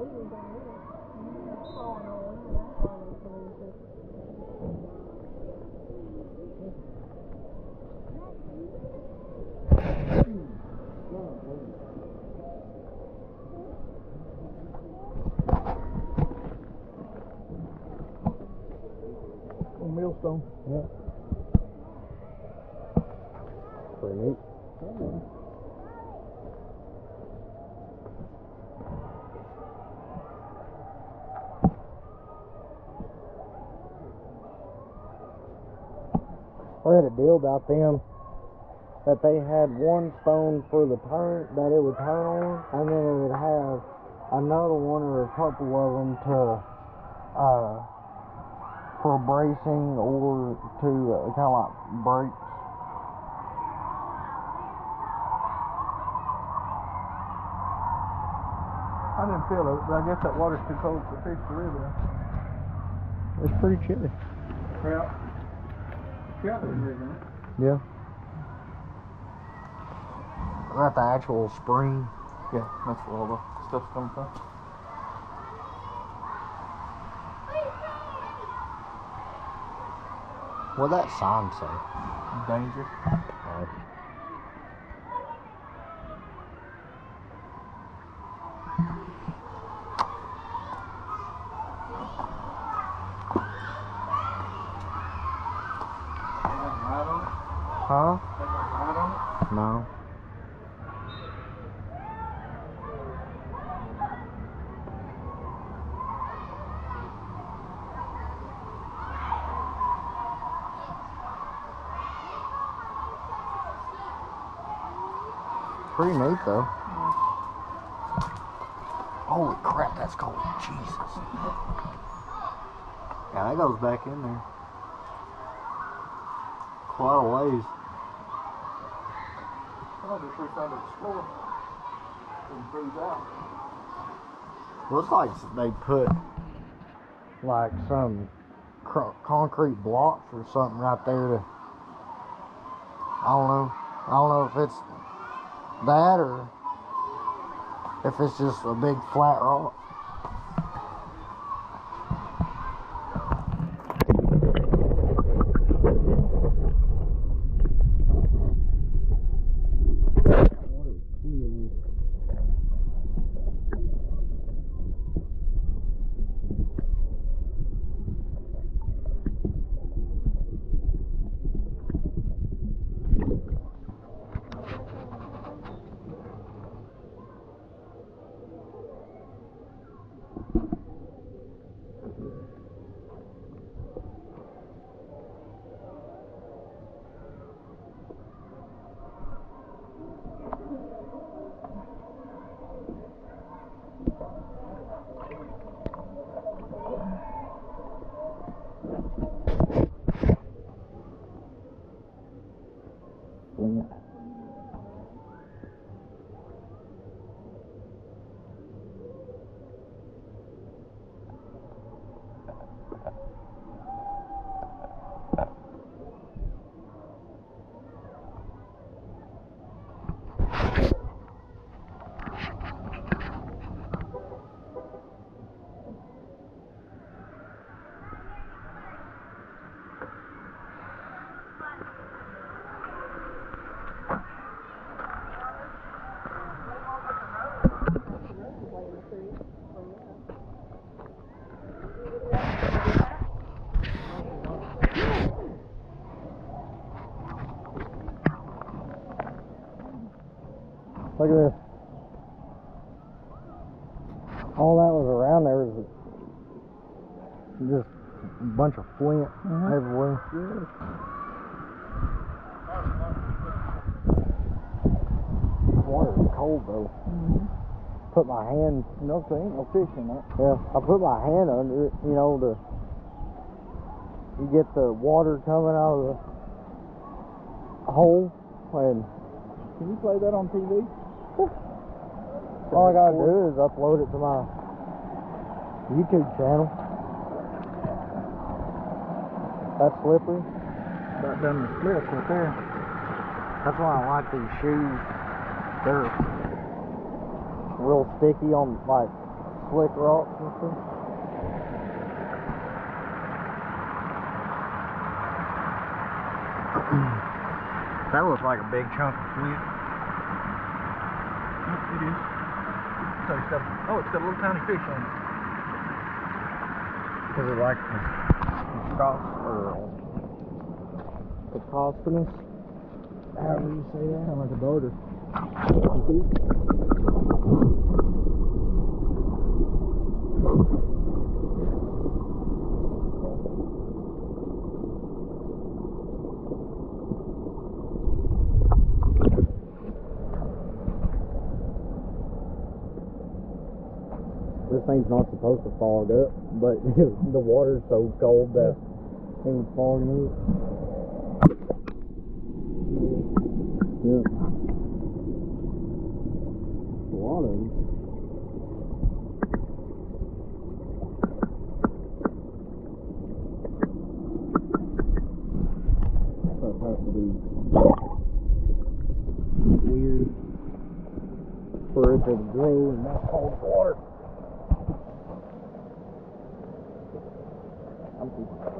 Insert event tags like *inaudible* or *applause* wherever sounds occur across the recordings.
there's a wheelie down there. Oh, no, that's all they believe it. Little millstone. Yeah. Pretty neat. I read a deal about them that they had one stone for the turn that it would turn on, and then it would have another one or a couple of them to uh for bracing or to uh, kind of like brakes. I didn't feel it, but I guess that water's too cold to fish the river. It's pretty chilly. Yeah. Yeah, there's a river. Yeah. Not the actual spring. Yeah, that's where all the stuff's coming from. What that sign say? Danger. Oh. Right on it? Huh? Right on it? No. Pretty neat though. Holy crap, that's cold. Jesus. Yeah, that goes back in there. Quite a ways. I just explored. And. Looks like they put like some cr- concrete blocks or something right there to. I don't know. I don't know if it's that or if it's just a big flat rock. Look at this. All that was around there was just a bunch of flint Mhm. everywhere. Yeah. Water is cold though. Mm-hmm. Put my hand, No, there ain't no fish in that. yeah, I put my hand under it, you know, to you get the water coming out of the hole, and Can you play that on TV? All I gotta do is upload it to my YouTube channel. That's slippery. About done the slip right there. That's why I like these shoes. They're real sticky on like slick rocks and stuff. *clears throat* that looks like a big chunk of flint. It is. So it's got, oh, it's got a little tiny fish on it. Is it like the cross or Cacophonous? However you say that. Kind of like a darter. This thing's not supposed to fog up, but *laughs* the water's so cold that it was fogging up. Yeah. A. That has to be weird for it to grow in that cold water. I'm keeping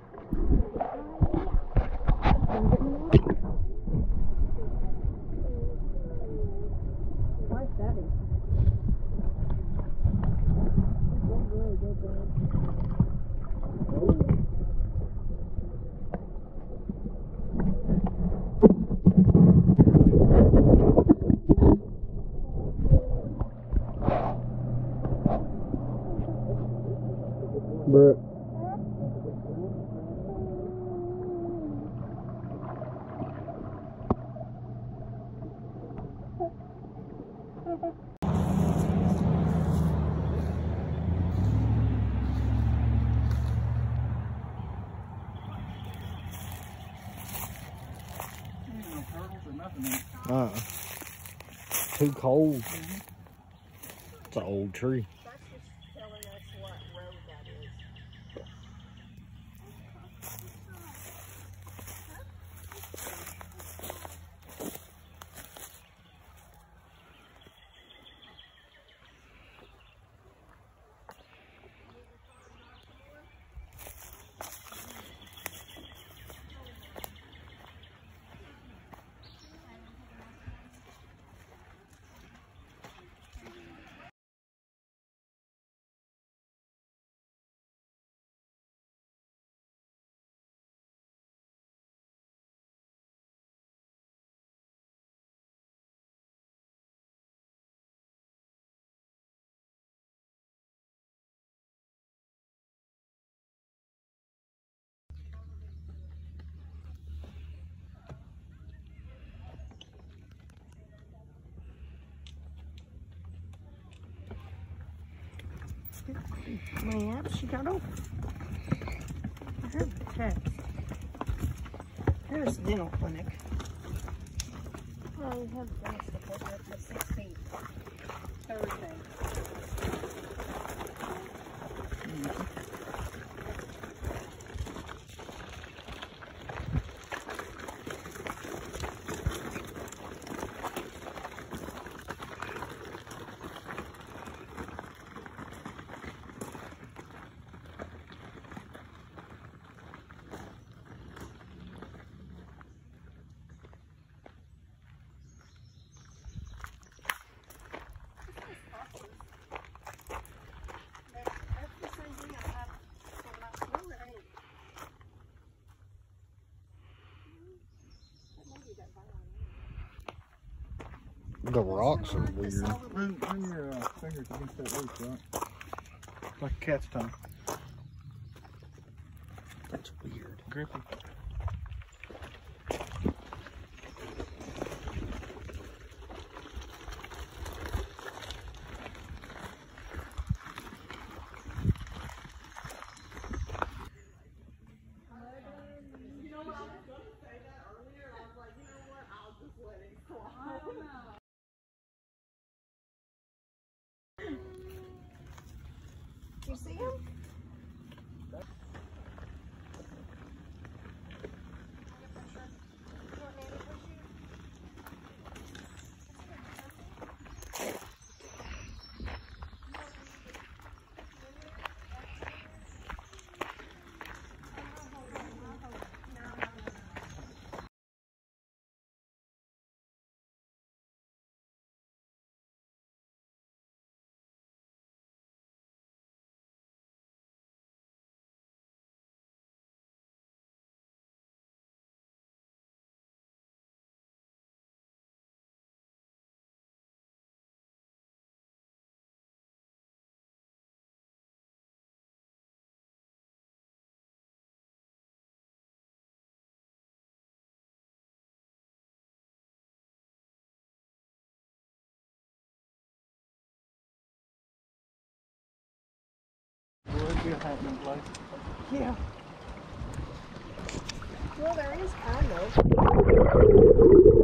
it. Uh Too cold. It's an old tree. Man, she got heard the text. There's dental clinic. I have finished the paper for sixteen. Thursday. That's the same thing I have for my school, it ain't. That maybe that violin. The rocks are weird. Run, run your uh, fingers against that roof, right? Like a cat's tongue. That's weird. Grippy. Be a happening place. Yeah. Well, there is kind of.